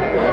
Lord.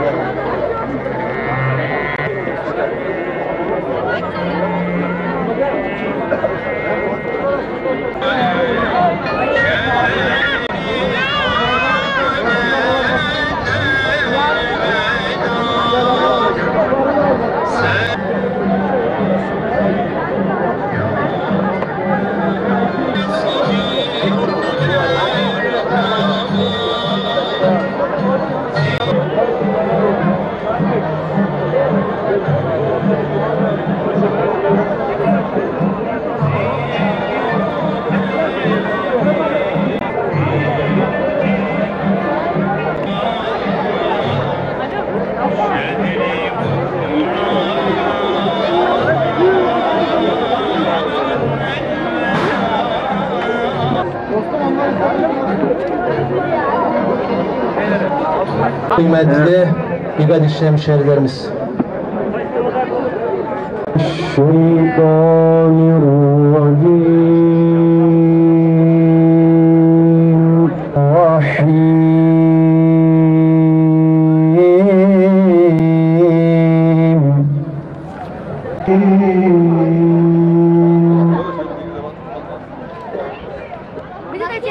Kıymetli dikkat işlem şehirlerimiz. Şeytanirrahim 우리 같이